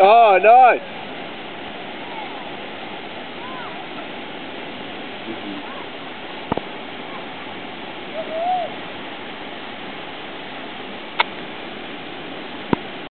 Oh, nice.